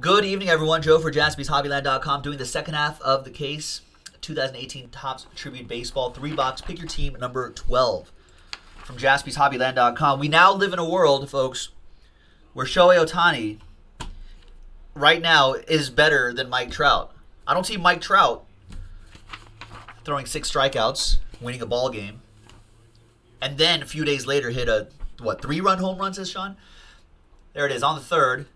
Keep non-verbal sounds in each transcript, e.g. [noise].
Good evening, everyone. Joe for jaspyshobbyland.com doing the second half of the case 2018 Topps Tribute Baseball three box. Pick your team number 12 from jaspyshobbyland.com. We now live in a world, folks, where Shohei Ohtani right now is better than Mike Trout. I don't see Mike Trout throwing six strikeouts, winning a ball game, and then a few days later hit a what three run home run, says Sean. There it is on the third.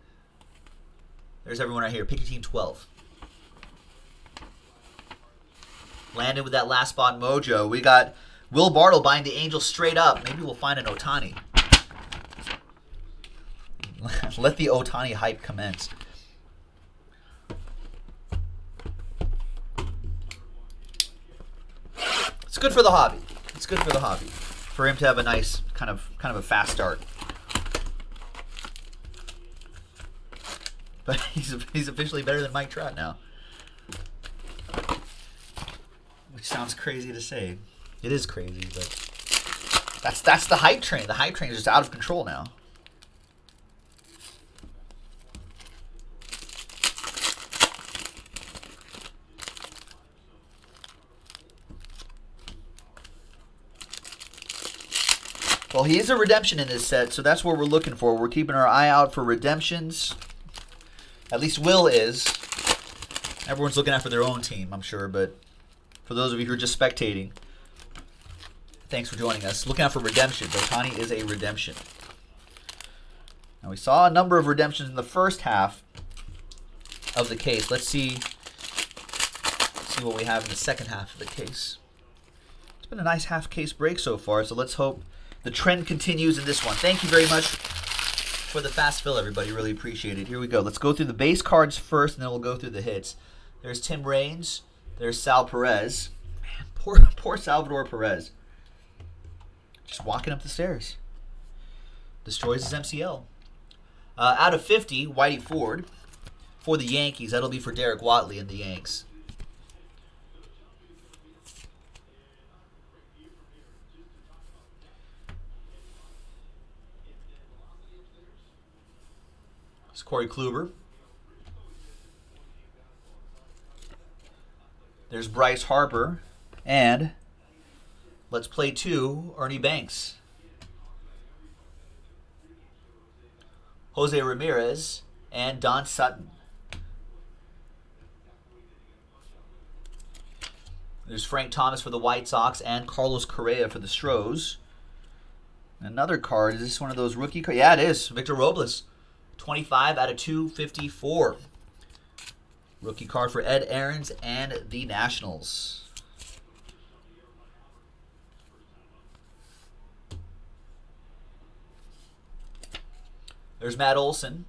There's everyone right here. Pick your team 12. Landed with that last spot mojo. We got Will Bartle buying the Angels straight up. Maybe we'll find an Ohtani. [laughs] Let the Ohtani hype commence. It's good for the hobby. It's good for the hobby. For him to have a nice kind of kind of a fast start. But [laughs] he's he's officially better than Mike Trout now. Which sounds crazy to say. It is crazy, but that's that's the hype train. The hype train is just out of control now. Well, he is a redemption in this set, so that's what we're looking for. We're keeping our eye out for redemptions. At least Will is. Everyone's looking for their own team, I'm sure, but for those of you who are just spectating, thanks for joining us. Looking out for redemptions. Ohtani is a redemption. Now, we saw a number of redemptions in the first half of the case. Let's see, see what we have in the second half of the case. It's been a nice half case break so far, so let's hope the trend continues in this one. Thank you very much for the fast fill, everybody. Really appreciate it. Here we go. Let's go through the base cards first, and then we'll go through the hits. There's Tim Raines. There's Sal Perez. Man, poor, [laughs] poor Salvador Perez. Just walking up the stairs. Destroys his MCL. Uh, out of 50, Whitey Ford. For the Yankees, that'll be for Derek Watley and the Yanks. It's Corey Kluber. There's Bryce Harper. And let's play two, Ernie Banks. Jose Ramirez and Don Sutton. There's Frank Thomas for the White Sox and Carlos Correa for the Stros. Another card. Is this one of those rookie cards? Yeah, it is. Victor Robles. 25 out of 254. Rookie card for Ed Aarons and the Nationals. There's Matt Olson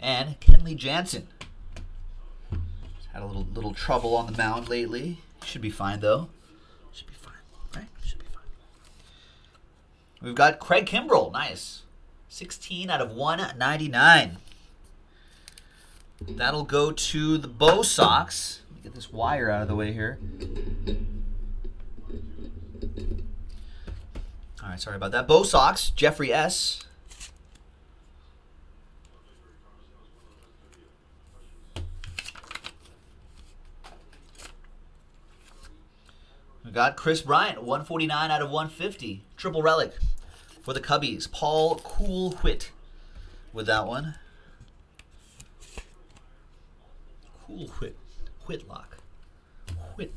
and Kenley Jansen. Had a little little trouble on the mound lately. Should be fine though. Should be fine, right? Should be fine. We've got Craig Kimbrel. Nice. 16 out of 199. That'll go to the Bo Sox. Let me get this wire out of the way here. All right, sorry about that. Bo Sox, Jeffrey S. We got Kris Bryant, 149 out of 150. Triple relic for the Cubbies. Paul Cool Whit with that one. Cool Whit. Whitlock. Whit.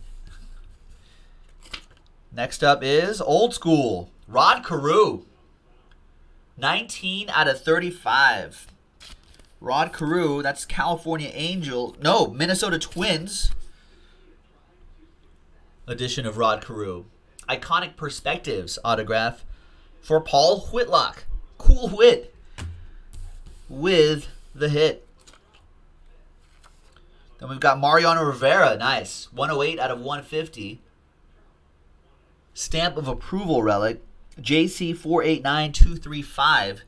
Next up is Old School. Rod Carew. 19 out of 35. Rod Carew, that's California Angel. No, Minnesota Twins. Edition of Rod Carew. Iconic Perspectives autograph for Paul Whitlock. Cool Whit with the hit. Then we've got Mariano Rivera. Nice. 108 out of 150. Stamp of approval relic. JC489235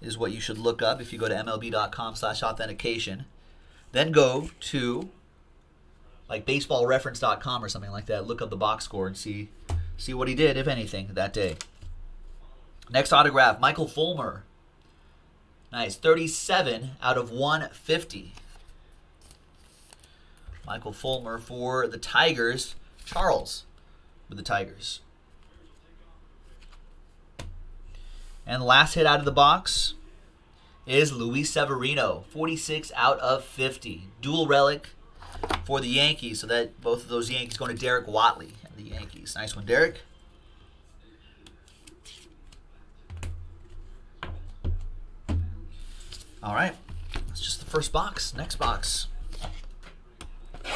is what you should look up if you go to MLB.com slash authentication. Then go to like baseballreference.com or something like that. Look up the box score and see see what he did, if anything, that day. Next autograph, Michael Fulmer. Nice. 37 out of 150. Michael Fulmer for the Tigers. Charles with the Tigers. And last hit out of the box is Luis Severino, 46 out of 50. Dual relic for the Yankees, so that both of those Yankees going to Derek Watley and the Yankees. Nice one, Derek. All right, that's just the first box. Next box. All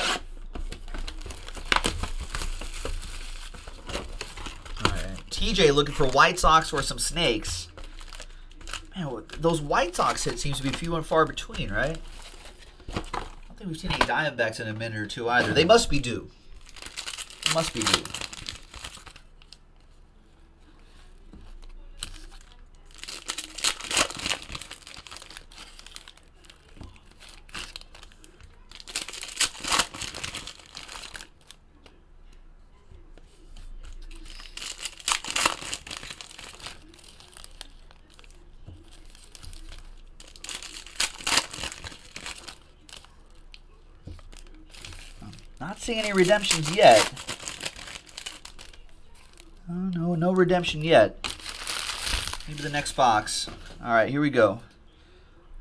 right, TJ looking for White Sox or some snakes. Man, those White Sox hits seems to be few and far between, right? I don't think we've seen any Diamondbacks in a minute or two either. They must be due. must be due. Not seeing any redemptions yet. Oh, no, no redemption yet. Maybe the next box. All right, here we go.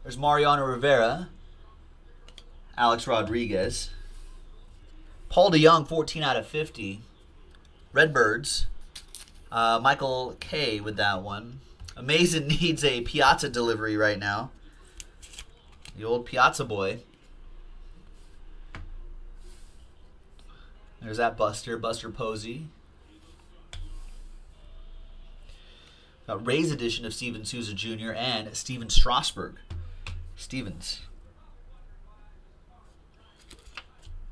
There's Mariano Rivera. Alex Rodriguez. Paul DeJong, 14 out of 50. Redbirds. Uh, Michael K with that one. Amazing [laughs] needs a Piazza delivery right now. The old Piazza boy. There's that Buster, Buster Posey. Got Ray's edition of Steven Souza Jr. and Stephen Strasburg. Stevens.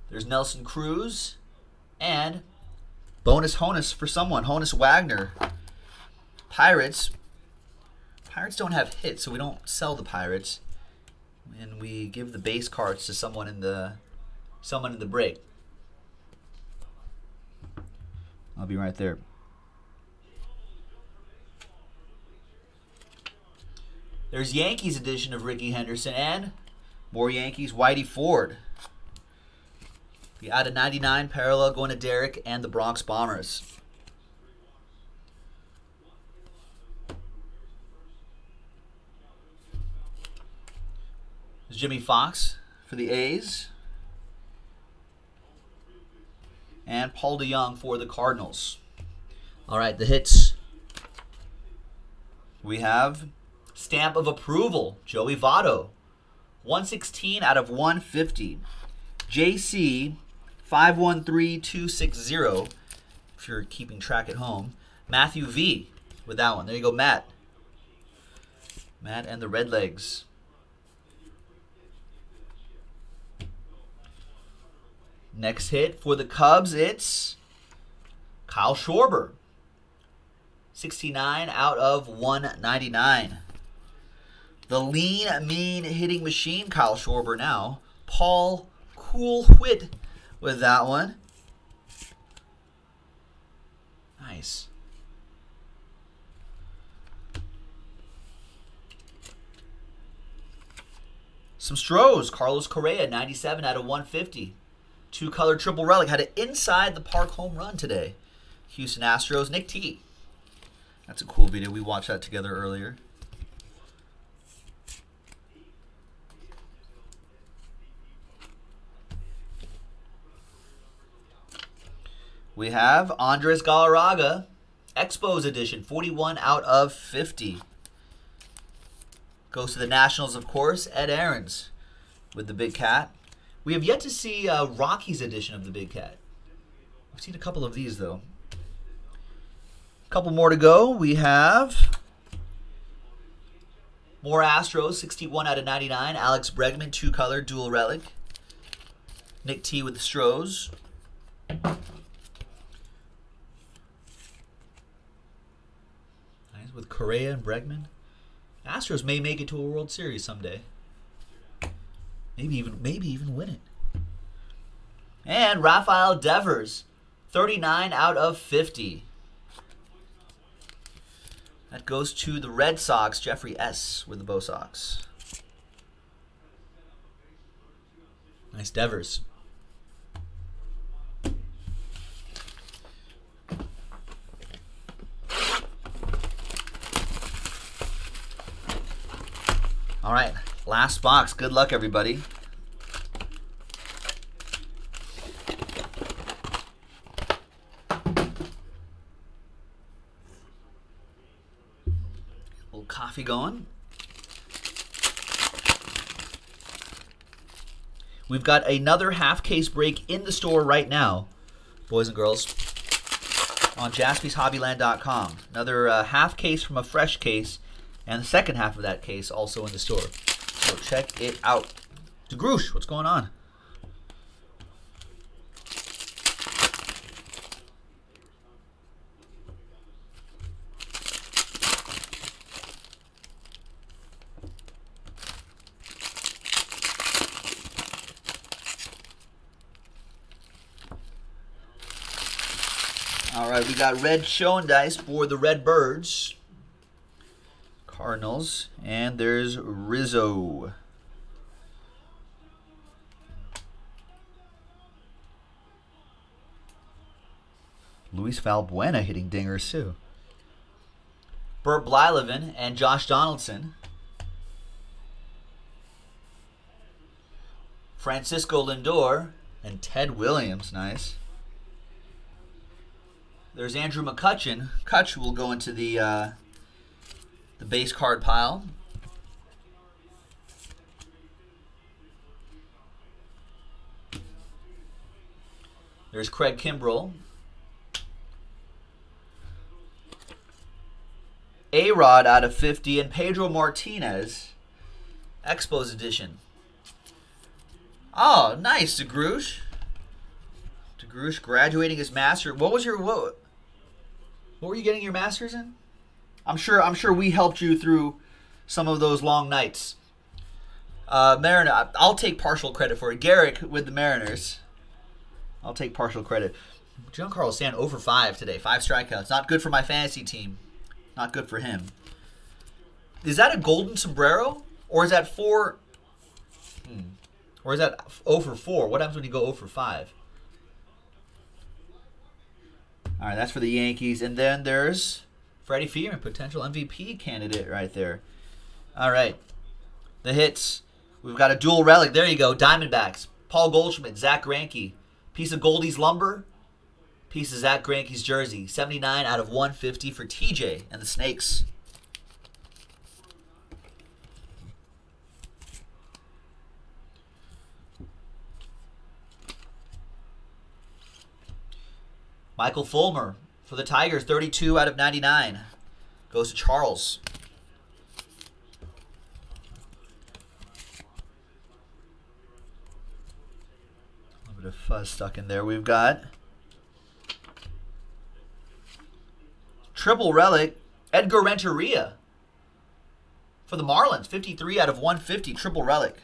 There's Nelson Cruz and bonus Honus for someone. Honus Wagner. Pirates. Pirates don't have hits, so we don't sell the Pirates. And we give the base cards to someone in the someone in the break. I'll be right there. There's Yankees edition of Rickey Henderson and more Yankees, Whitey Ford. The out of 99 parallel going to Derek and the Bronx Bombers. Jimmie Foxx for the A's. And Paul DeJong for the Cardinals. All right, the hits. We have stamp of approval, Joey Votto. 116 out of 150. JC 513260 if you're keeping track at home. Matthew V with that one. There you go, Matt. Matt and the Redlegs. Next hit for the Cubs, it's Kyle Schwarber. 69 out of 199. The lean, mean hitting machine, Kyle Schwarber now. Paul Cool Whit with that one. Nice. Some Stros, Carlos Correa, 97 out of 150. Two color triple relic. Had an inside the park home run today. Houston Astros, Nick T. That's a cool video. We watched that together earlier. We have Andres Galarraga, Expos edition, 41 out of 50. Goes to the Nationals, of course, Ed Aarons with the big cat. We have yet to see uh, Rockies edition of the Big Cat. We've seen a couple of these, though. A couple more to go. We have more Astros, 61 out of 99. Alex Bregman, two color, dual relic. Nick T with the Stros. Nice with Correa and Bregman. Astros may make it to a World Series someday. Maybe even maybe even win it. And Rafael Devers, 39 out of 50. That goes to the Red Sox, Jeffrey S. with the Bo Sox. Nice Devers. Box. Good luck, everybody. little coffee going. We've got another half case break in the store right now, boys and girls, on jaspyshobbyland.com. Another uh, half case from a fresh case, and the second half of that case also in the store. So check it out. DeGroosh, what's going on? All right, we got red show and dice for the Red Birds. Cardinals. And there's Rizzo. Luis Valbuena hitting dingers too. Bert Blyleven and Josh Donaldson. Francisco Lindor and Ted Williams. Nice. There's Andrew McCutchen. Kutch will go into the uh, the base card pile. There's Craig Kimbrel. A-Rod out of 50 and Pedro Martinez. Expos edition. Oh, nice, DeGroosh. DeGroosh graduating his master. What was your what? What were you getting your masters in? I'm sure. I'm sure we helped you through some of those long nights. Uh, Mariner, I'll take partial credit for it. Garrick with the Mariners. I'll take partial credit. Giancarlo Stanton over five today. Five strikeouts. Not good for my fantasy team. Not good for him. Is that a golden sombrero? Or is that four? Hmm. Or is that 0 for 4? What happens when you go 0 for 5? All right, that's for the Yankees. And then there's Freddie Freeman, potential MVP candidate right there. All right. The hits. We've got a dual relic. There you go. Diamondbacks. Paul Goldschmidt, Zack Greinke. Piece of Goldie's lumber. Piece of Zack Greinke's jersey. 79 out of 150 for TJ and the Snakes. Michael Fulmer for the Tigers, 32 out of 99. Goes to Charles. A little bit of fuzz stuck in there. We've got triple relic, Edgar Renteria for the Marlins, 53 out of 150, triple relic.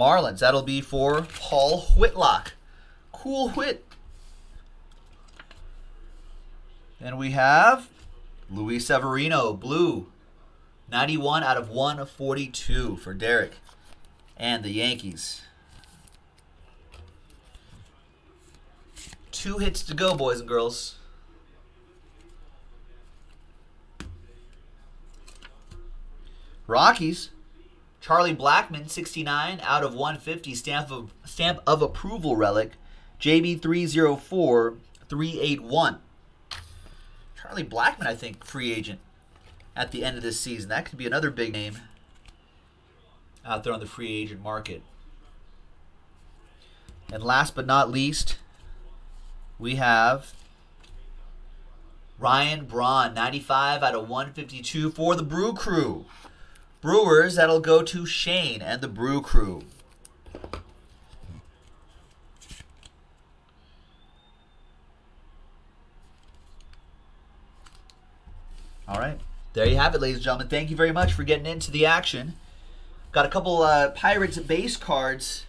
Marlins. That'll be for Paul Whitlock. Cool Whit. Then we have Luis Severino, blue. 91 out of 142 for Derek and the Yankees. Two hits to go, boys and girls. Rockies. Charlie Blackmon, 69 out of 150, stamp of, stamp of approval relic. JB304381. Charlie Blackmon, I think, free agent at the end of this season. That could be another big name out there on the free agent market. And last but not least, we have Ryan Braun, 95 out of 152 for the Brew Crew. Brewers, that'll go to Shane and the Brew Crew. All right. There you have it, ladies and gentlemen. Thank you very much for getting into the action. Got a couple uh, Pirates base cards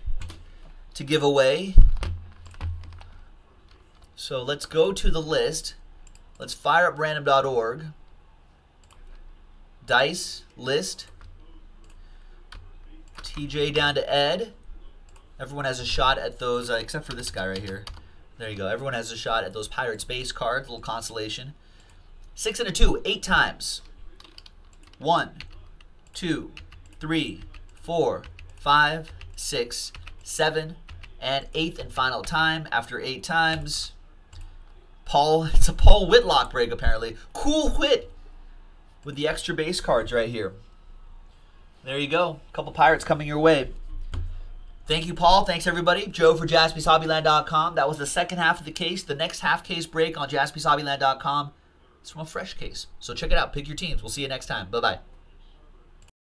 to give away. So let's go to the list. Let's fire up random.org. Dice, list. TJ down to Ed. Everyone has a shot at those, uh, except for this guy right here. There you go. Everyone has a shot at those Pirates base cards, little consolation. Six and a two, eight times. One, two, three, four, five, six, seven, and eighth and final time. After eight times, Paul, [laughs] it's a Paul Whitlock break apparently. Cool Whit with the extra base cards right here. There you go. A couple Pirates coming your way. Thank you, Paul. Thanks, everybody. Joe for jaspyshobbyland.com. That was the second half of the case. The next half case break on jaspyshobbyland.com is from a fresh case. So check it out. Pick your teams. We'll see you next time. Bye bye.